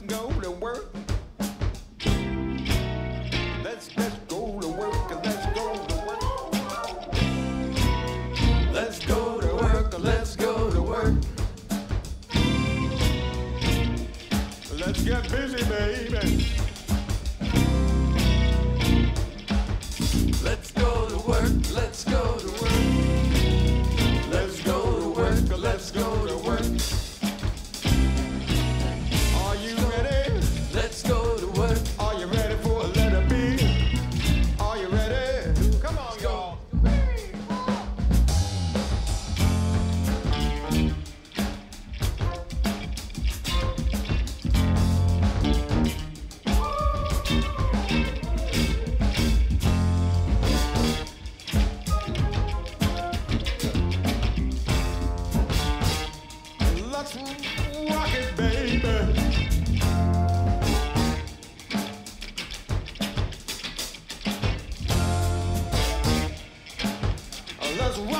let's go to work. Let's let's go to work and let's go to work. Let's go to work, let's go to work. Let's get busy, baby. Let's go to work, let's go to.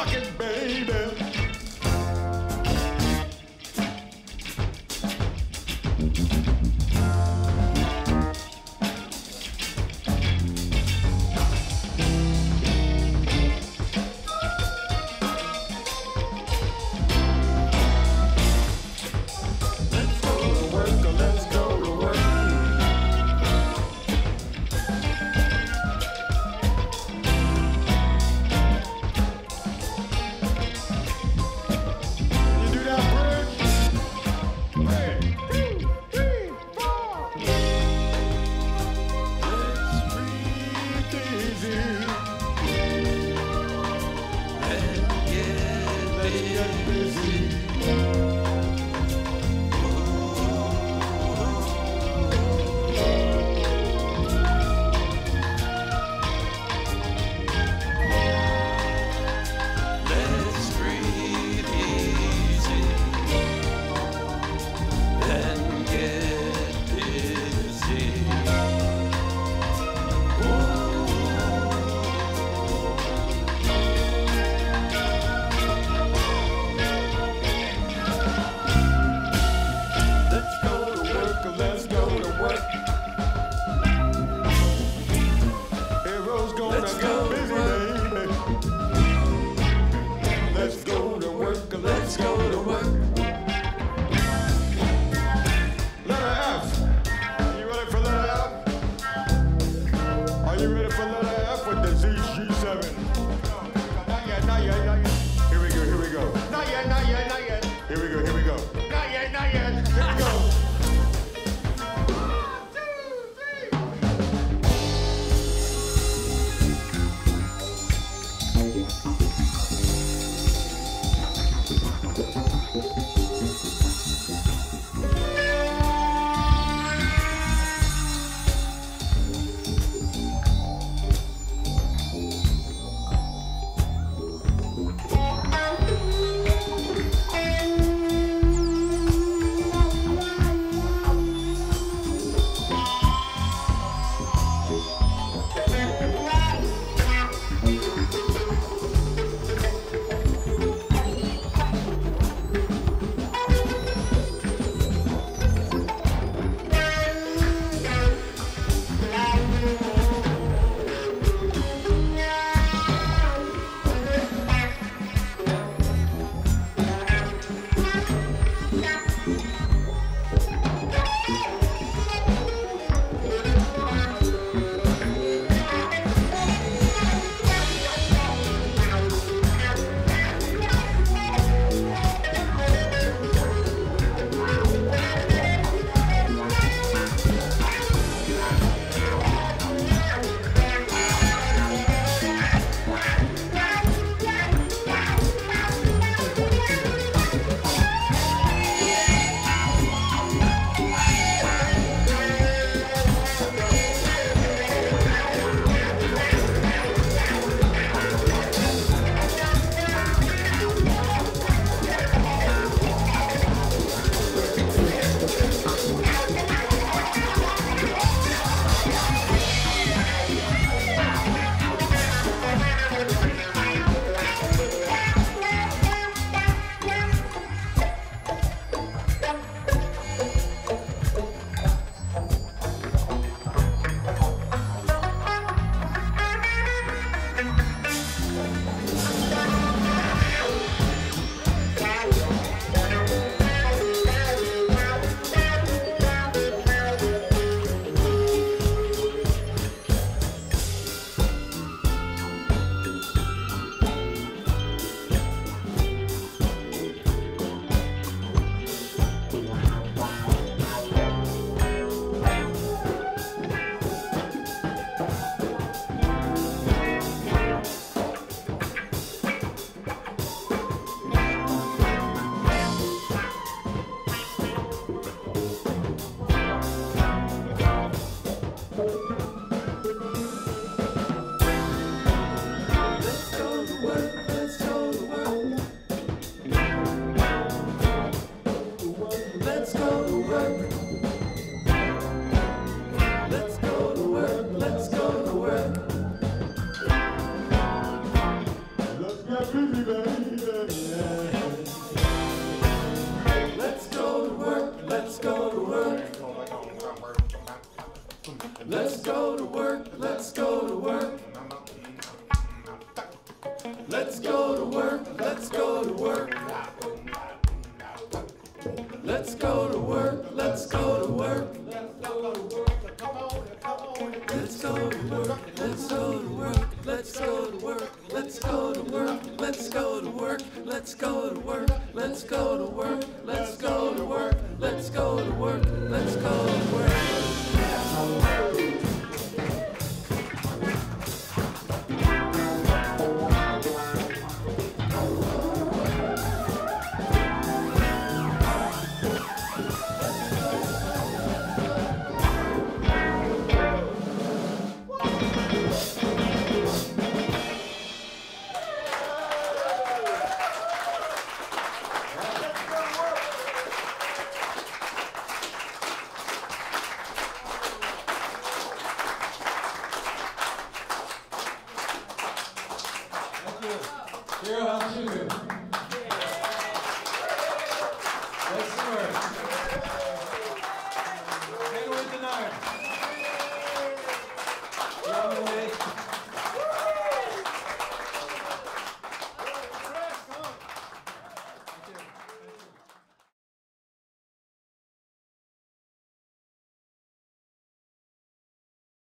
fucking to work, let's go to work. Let's go to work, let's go to work. Let's go to work, let's go to work. Let's go to work, let's go to work, let's go to work, let's go to work, let's go to work, let's go to work, let's go to work. Girl, how you doing?